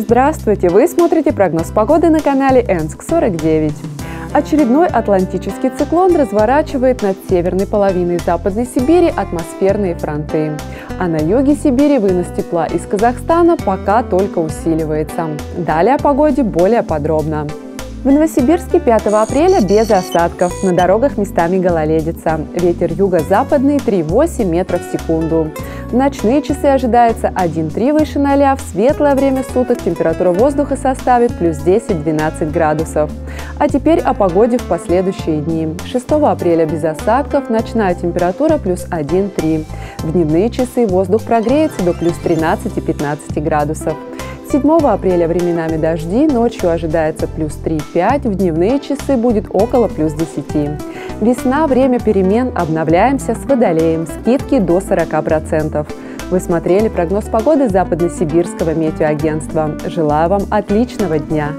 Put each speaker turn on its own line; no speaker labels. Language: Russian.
Здравствуйте! Вы смотрите прогноз погоды на канале Энск-49. Очередной атлантический циклон разворачивает над северной половиной Западной Сибири атмосферные фронты. А на юге Сибири вынос тепла из Казахстана пока только усиливается. Далее о погоде более подробно. В Новосибирске 5 апреля без осадков. На дорогах местами гололедица. Ветер юго-западный 3,8 метров в секунду. В ночные часы ожидается 1,3 выше 0, в светлое время суток температура воздуха составит плюс 10-12 градусов. А теперь о погоде в последующие дни. 6 апреля без осадков, ночная температура плюс 1,3. В дневные часы воздух прогреется до плюс 13-15 градусов. 7 апреля временами дожди, ночью ожидается плюс 3-5, в дневные часы будет около плюс 10. Весна – время перемен, обновляемся с водолеем, скидки до 40%. Вы смотрели прогноз погоды Западно-Сибирского метеоагентства. Желаю вам отличного дня!